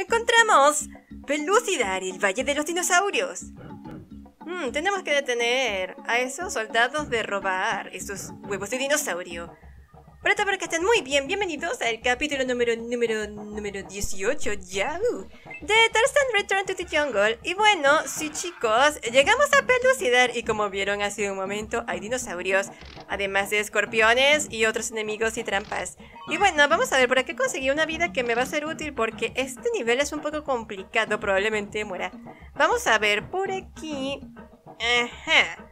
¡Lo encontramos! Pelucidar, el Valle de los Dinosaurios. Hmm, tenemos que detener a esos soldados de robar esos huevos de dinosaurio. Por espero que estén muy bien. Bienvenidos al capítulo número, número, número 18, Yahoo, de Tarzan Return to the Jungle. Y bueno, sí chicos, llegamos a Pelucidar y como vieron hace un momento, hay dinosaurios, además de escorpiones y otros enemigos y trampas. Y bueno, vamos a ver, por aquí conseguí una vida que me va a ser útil porque este nivel es un poco complicado, probablemente muera. Vamos a ver, por aquí... Ajá.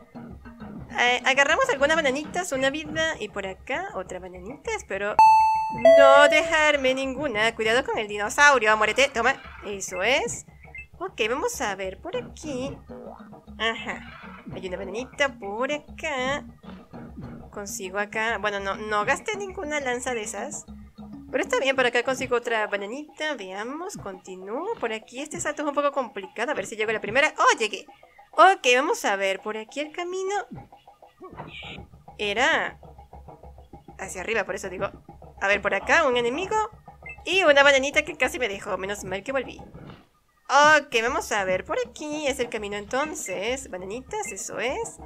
Eh, agarramos algunas bananitas, una vida y por acá otra bananita. Espero no dejarme ninguna. Cuidado con el dinosaurio, muérete. Toma, eso es. Ok, vamos a ver por aquí. Ajá. Hay una bananita por acá. Consigo acá. Bueno, no, no gasté ninguna lanza de esas. Pero está bien, por acá consigo otra bananita. Veamos, continúo. Por aquí este salto es un poco complicado. A ver si llego a la primera. ¡Oh, llegué! Ok, vamos a ver. Por aquí el camino era hacia arriba, por eso digo. A ver, por acá un enemigo y una bananita que casi me dejó. Menos mal que volví. Ok, vamos a ver. Por aquí es el camino entonces. Bananitas, eso es.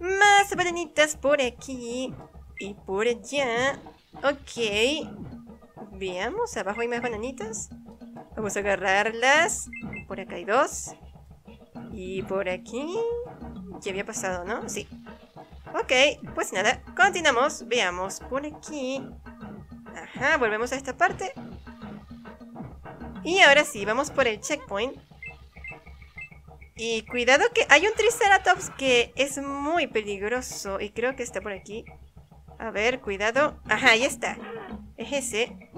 Más bananitas por aquí. Y por allá. Ok. Veamos, abajo hay más bananitas. Vamos a agarrarlas. Por acá hay dos. Y por aquí... Ya había pasado, ¿no? Sí. Ok, pues nada, continuamos. Veamos por aquí. Ajá, volvemos a esta parte. Y ahora sí, vamos por el checkpoint. Y cuidado que hay un Triceratops que es muy peligroso. Y creo que está por aquí. A ver, cuidado. Ajá, ahí está. Es ese.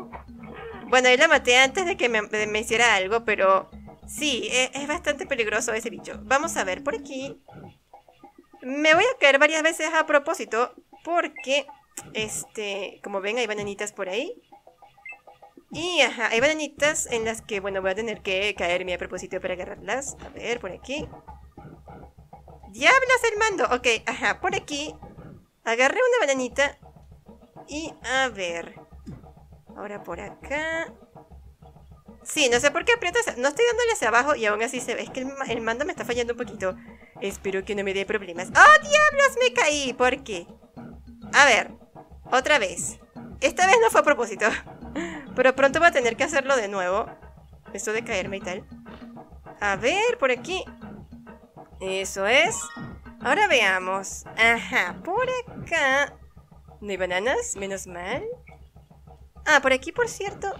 Bueno, ahí la maté antes de que me, hiciera algo, pero... Sí, es, es bastante peligroso ese bicho. Vamos a ver por aquí. Me voy a caer varias veces a propósito porque, este, como ven, hay bananitas por ahí. Y, ajá, hay bananitas en las que, bueno, voy a tener que caerme a propósito para agarrarlas. A ver, por aquí. ¡Diablos el mando! Ok, ajá, por aquí. Agarré una bananita. Y, a ver. Ahora por acá. Sí, no sé por qué aprietas. No estoy dándole hacia abajo y aún así se ve. Es que el, mando me está fallando un poquito. Espero que no me dé problemas. ¡Oh, diablos! Me caí. ¿Por qué? A ver. Otra vez. Esta vez no fue a propósito. Pero pronto voy a tener que hacerlo de nuevo. Esto de caerme y tal. A ver, por aquí. Eso es. Ahora veamos. Ajá, por acá. ¿No hay bananas? Menos mal. Ah, por aquí, por cierto,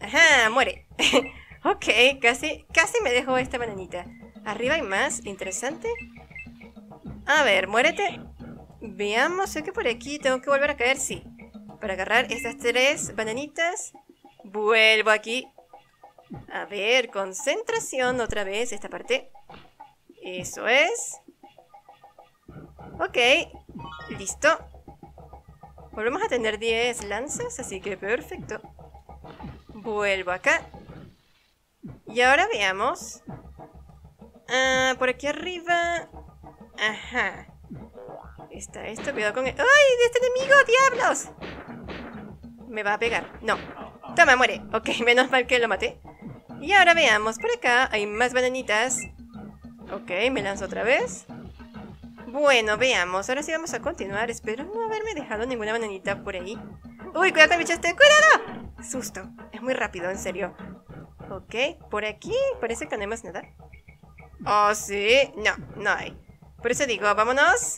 Ajá, muere. ok, casi, casi me dejó esta bananita. Arriba hay más, interesante. A ver, muérete. Veamos, sé que por aquí tengo que volver a caer, sí. Para agarrar estas tres bananitas. Vuelvo aquí. A ver, concentración otra vez, esta parte. Eso es. Ok, listo. Volvemos a tener 10 lanzas, así que perfecto. Vuelvo acá. Y ahora veamos. Ah, por aquí arriba. Ajá. Está esto, cuidado con... ¡Ay! ¡De este enemigo! ¡Diablos! Me va a pegar. No. Toma, muere. Ok, menos mal que lo maté. Y ahora veamos. Por acá hay más bananitas. Ok, me lanzo otra vez. Bueno, veamos. Ahora sí vamos a continuar. Espero no haberme dejado ninguna bananita por ahí. ¡Uy, cuidado con el bicho este! ¡Cuidado! Susto. Es muy rápido, en serio. Ok, por aquí parece que no hay más nada. Oh, sí. No, no hay. Por eso digo, vámonos.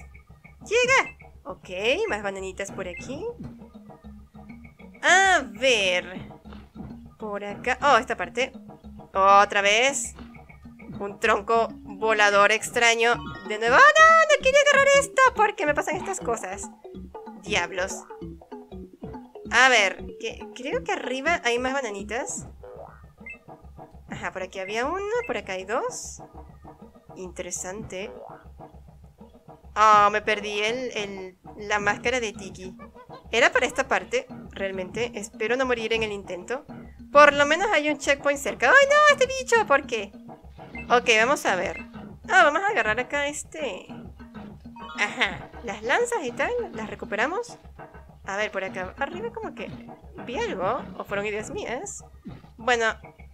¡Llega! Ok, más bananitas por aquí. A ver. Por acá. Oh, esta parte. Otra vez. Un tronco volador extraño. De nuevo. ¡Oh, no! No quería agarrar esto. porque me pasan estas cosas? Diablos. A ver, creo que arriba hay más bananitas. Ajá, por aquí había una, por acá hay dos. Interesante. Oh, me perdí el, la máscara de Tiki. Era para esta parte, realmente. Espero no morir en el intento. Por lo menos hay un checkpoint cerca. ¡Ay, no! ¡Este bicho! ¿Por qué? Ok, vamos a ver. Ah, vamos a agarrar acá este... Ajá. Las lanzas y tal, las recuperamos. A ver, por acá arriba como que vi algo, o fueron ideas mías. Bueno,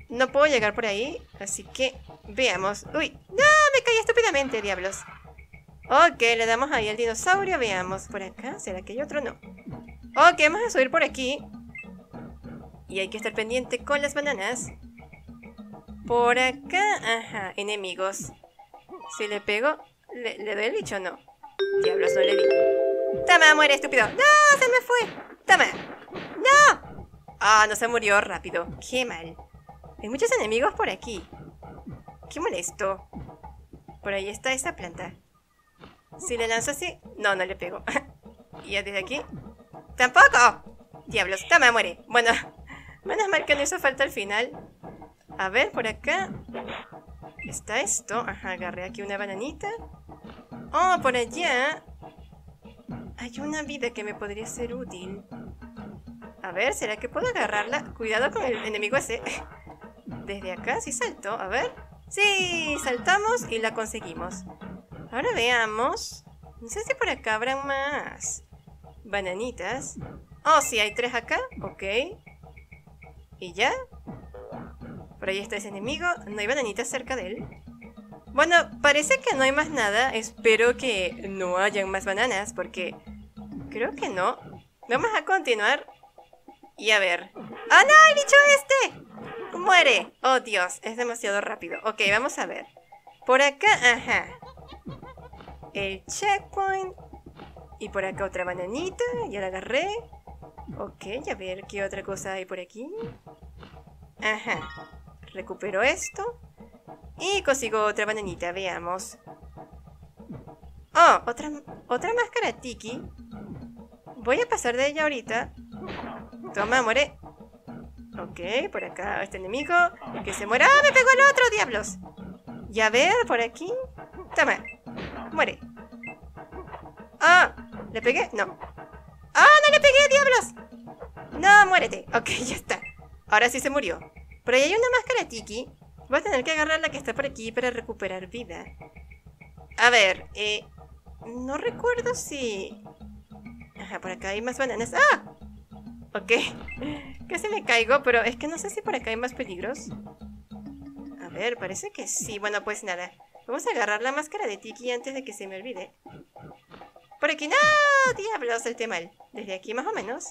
No puedo llegar por ahí, así que veamos. ¡Uy! ¡No! Me caí estúpidamente, diablos. Ok, le damos ahí al dinosaurio. Veamos por acá. ¿Será que hay otro? No. Ok, vamos a subir por aquí. Y hay que estar pendiente con las bananas. Por acá, ajá, enemigos. Si le pego, ¿le, doy el bicho o no? Diablos, no le di. Toma, muere, estúpido. ¡No! ¡Se me fue! Toma. ¡No! Ah, no se murió rápido. Qué mal. Hay muchos enemigos por aquí. Qué molesto. Por ahí está esa planta. Si le lanzo así... No, no le pego. y ya desde aquí... ¡Tampoco! Diablos, toma, muere. Bueno, menos mal que no hizo falta al final. A ver, por acá. Está esto. Ajá, agarré aquí una bananita. Oh, por allá. Hay una vida que me podría ser útil. A ver, ¿será que puedo agarrarla? Cuidado con el enemigo ese. Desde acá sí saltó. A ver. Sí, saltamos y la conseguimos. Ahora veamos. No sé si por acá habrán más. Bananitas. Oh, sí, hay tres acá. Ok. ¿Y ya? Por ahí está ese enemigo. No hay bananitas cerca de él. Bueno, parece que no hay más nada. Espero que no hayan más bananas porque creo que no. Vamos a continuar y a ver. ¡Ah, no! ¡El bicho este! ¡Muere! ¡Oh, Dios! Es demasiado rápido. Ok, vamos a ver. Por acá, ajá. El checkpoint. Y por acá otra bananita. Ya la agarré. Ok, a ver qué otra cosa hay por aquí. Ajá. Recupero esto. Y consigo otra bananita, veamos. Oh, otra, otra máscara tiki. Voy a pasar de ella ahorita. Toma, muere. Ok, por acá este enemigo. Que se muera. ¡Ah, me pegó el otro, diablos! Y a ver, por aquí. Toma. Muere. ¡Ah! ¿Le pegué? No. ¡Ah, no le pegué, diablos! No, muérete. Ok, ya está. Ahora sí se murió. Por ahí hay una máscara tiki. Voy a tener que agarrar la que está por aquí para recuperar vida. A ver, eh... No recuerdo si... Ajá, por acá hay más bananas. ¡Ah! Ok. Casi me caigo, pero es que no sé si por acá hay más peligros. A ver, parece que sí. Bueno, pues nada. Vamos a agarrar la máscara de Tiki antes de que se me olvide. Por aquí. ¡No! Diablos, el mal. Desde aquí más o menos.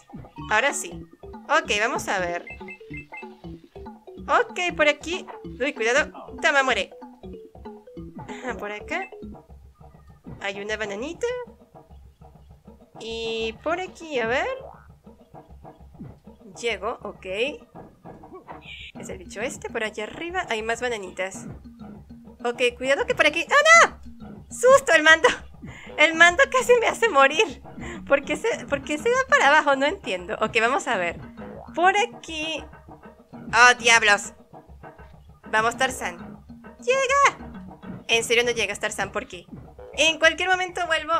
Ahora sí. Ok, vamos a ver. Ok, por aquí. Uy, cuidado. Toma, muere. Por acá. Hay una bananita. Y por aquí, a ver. Llego, ok. Es el bicho este. Por allá arriba hay más bananitas. Ok, cuidado que por aquí... ¡Ah, no! ¡Susto el mando! El mando casi me hace morir. ¿Por qué se, por se va para abajo? No entiendo. Ok, vamos a ver. Por aquí ¡Oh, diablos! Vamos, Tarzan. ¡Llega! En serio no llega Tarzan, ¿por qué? En cualquier momento vuelvo...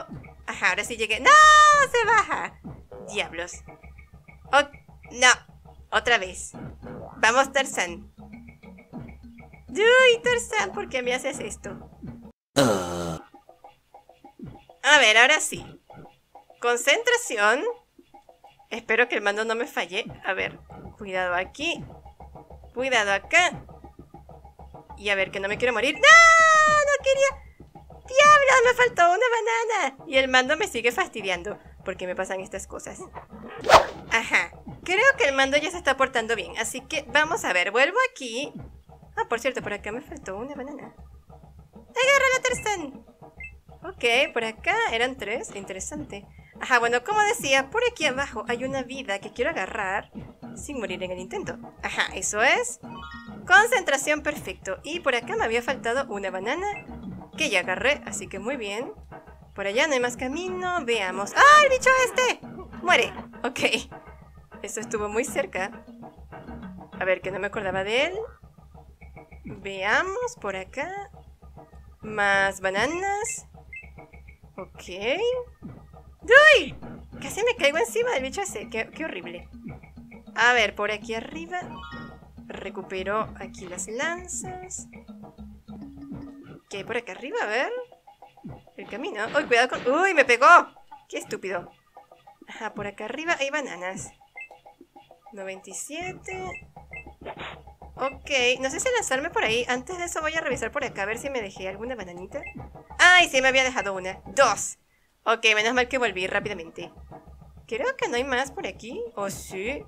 Ajá, ahora sí llegué. ¡No! ¡Se baja! Diablos. Oh, no. Otra vez. Vamos, Tarzan. ¡Uy, Tarzan! ¿Por qué me haces esto? A ver, ahora sí. Concentración. Espero que el mando no me falle. A ver, cuidado aquí. Cuidado acá. Y a ver, que no me quiero morir. ¡No! ¡No quería! ¡Diablos! Me faltó una banana. Y el mando me sigue fastidiando. Porque me pasan estas cosas. Ajá. Creo que el mando ya se está portando bien. Así que vamos a ver. Vuelvo aquí. Ah, por cierto, por acá me faltó una banana. ¡Agarra la tercera! Ok, por acá eran tres. Interesante. Ajá, bueno, como decía, por aquí abajo hay una vida que quiero agarrar sin morir en el intento. Ajá, eso es. Concentración perfecto. Y por acá me había faltado una banana que ya agarré, así que muy bien. Por allá no hay más camino. Veamos. ¡Ah, el bicho este! Muere. Ok. Eso estuvo muy cerca. A ver, que no me acordaba de él. Veamos por acá. Más bananas. Ok. ¡Uy! Casi me caigo encima del bicho ese. Qué, horrible. A ver, por aquí arriba. Recupero aquí las lanzas. ¿Qué hay por acá arriba? A ver. El camino. ¡Uy, cuidado con... ¡Uy, me pegó! ¡Qué estúpido! Ajá, por acá arriba hay bananas. 97. Ok, no sé si lanzarme por ahí. Antes de eso voy a revisar por acá a ver si me dejé alguna bananita. ¡Ay, sí, me había dejado una! ¡Dos! Ok, menos mal que volví rápidamente. Creo que no hay más por aquí. ¿O sí?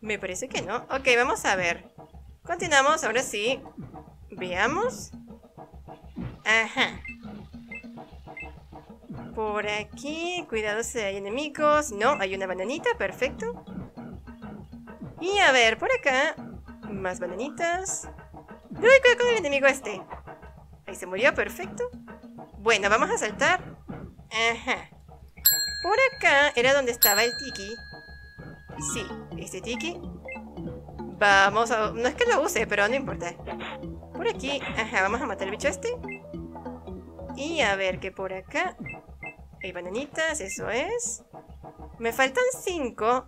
Me parece que no. Ok, vamos a ver. Continuamos, ahora sí. Veamos. Ajá. Por aquí, cuidado si hay enemigos. No, hay una bananita, perfecto. Y a ver, por acá. Más bananitas. Uy, cuidado con el enemigo este. Ahí se murió, perfecto. Bueno, vamos a saltar. Ajá. Por acá era donde estaba el tiki. Sí, este tiki. Vamos a... No es que lo use, pero no importa. Por aquí. Ajá, vamos a matar al bicho este. Y a ver que por acá... Hay bananitas, eso es. Me faltan cinco.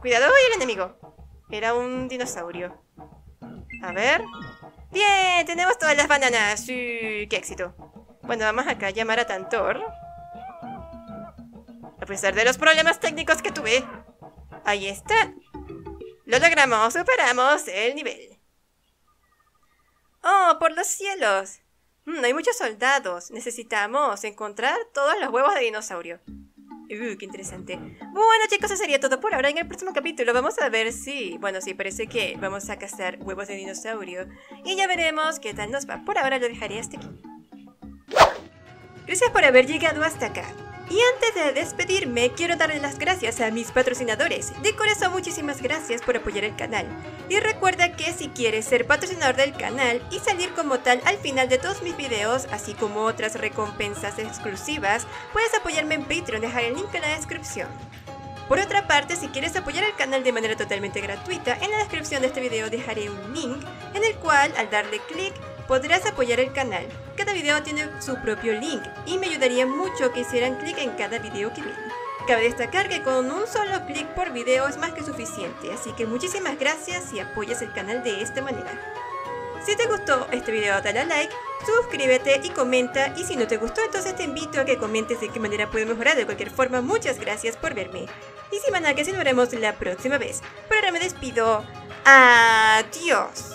Cuidado, ¡ay, el enemigo! Era un dinosaurio. A ver. ¡Bien! Tenemos todas las bananas. ¡Sí! ¡Qué éxito! Bueno, vamos acá a llamar a Tantor. A pesar de los problemas técnicos que tuve. Ahí está. Lo logramos, superamos el nivel. ¡Oh, por los cielos! Mm, hay muchos soldados. Necesitamos encontrar todos los huevos de dinosaurio. Uh, qué interesante. Bueno, chicos, eso sería todo por ahora. En el próximo capítulo vamos a ver si... Bueno, sí, parece que vamos a cazar huevos de dinosaurio. Y ya veremos qué tal nos va. Por ahora lo dejaré hasta aquí. Gracias por haber llegado hasta acá. Y antes de despedirme, quiero darle las gracias a mis patrocinadores. De corazón, muchísimas gracias por apoyar el canal. Y recuerda que si quieres ser patrocinador del canal y salir como tal al final de todos mis videos, así como otras recompensas exclusivas, puedes apoyarme en Patreon, dejar el link en la descripción. Por otra parte, si quieres apoyar el canal de manera totalmente gratuita, en la descripción de este video dejaré un link en el cual al darle clic podrás apoyar el canal. Cada video tiene su propio link y me ayudaría mucho que hicieran clic en cada video que ven. Cabe destacar que con un solo clic por video es más que suficiente, así que muchísimas gracias si apoyas el canal de esta manera. Si te gustó este video dale a like, suscríbete y comenta y si no te gustó entonces te invito a que comentes de qué manera puedo mejorar de cualquier forma. Muchas gracias por verme. Y si que si nos veremos la próxima vez. Pero ahora me despido. Adiós.